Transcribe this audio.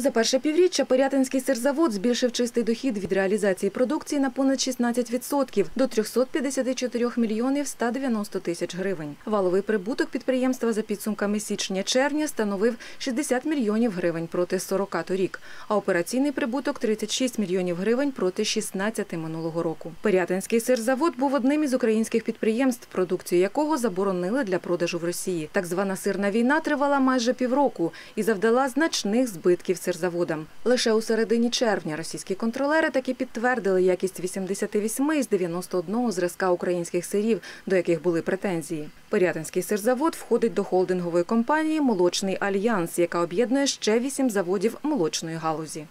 За перше півріччя Пирятинський сирзавод збільшив чистий дохід від реалізації продукції на понад 16% до 354 мільйонів 190 тисяч гривень. Валовий прибуток підприємства за підсумками січня-червня становив 60 мільйонів гривень проти 40 торік, а операційний прибуток 36 мільйонів гривень проти 16 минулого року. Пирятинський сирзавод був одним із українських підприємств, продукцію якого заборонили для продажу в Росії. Так звана сирна війна тривала майже півроку і завдала значних збитків сирзаводам. Лише у середині червня російські контролери таки підтвердили якість 88 із 91 зразка українських сирів, до яких були претензії. Пирятинський сирзавод входить до холдингової компанії Молочний альянс, яка об'єднує ще вісім заводів молочної галузі.